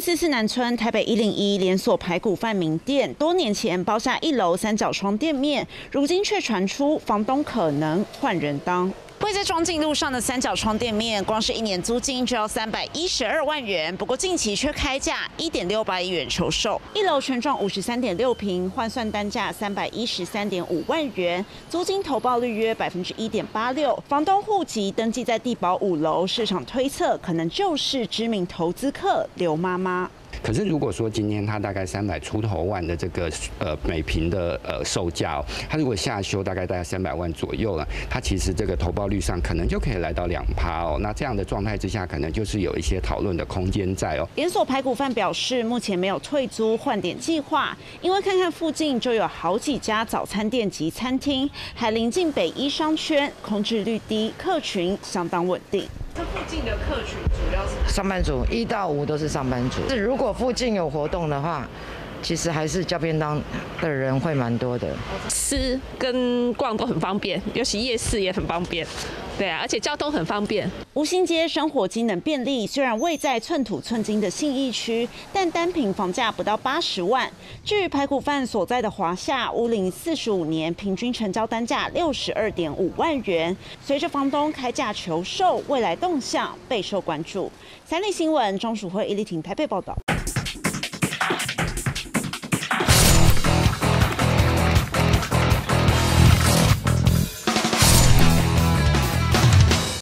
四四南村台北一零一连锁排骨饭名店，多年前包下一楼三角窗店面，如今却传出房东可能换人当。位在庄敬路上的三角窗店面，光是一年租金就要三百一十二万元，不过近期却开价一点六八亿元求售。一楼全幢五十三点六平，换算单价三百一十三点五万元，租金投报率约百分之一点八六。房东户籍登记在地保五楼，市场推测可能就是知名投资客刘妈妈。可是如果说今天它大概三百出头万的这个呃每平的呃售价，它如果下修大概大概三百万左右了，它其实这个投报率上可能就可以来到两趴哦。那这样的状态之下，可能就是有一些讨论的空间在哦。连锁排骨饭表示，目前没有退租换点计划，因为看看附近就有好几家早餐店及餐厅，还临近北一商圈，空置率低，客群相当稳定。这附近的客群主要是上班族，一到五都是上班族。是如果附近有活动的话。其实还是叫便当的人会蛮多的，吃跟逛都很方便，尤其夜市也很方便，对啊，而且交通很方便。吴兴街生活机能便利，虽然位在寸土寸金的信义区，但单品房价不到八十万。至于排骨饭所在的华夏，屋龄四十五年，平均成交单价六十二点五万元。随着房东开价求售，未来动向备受关注。三立新闻庄淑慧、伊丽婷台北报道。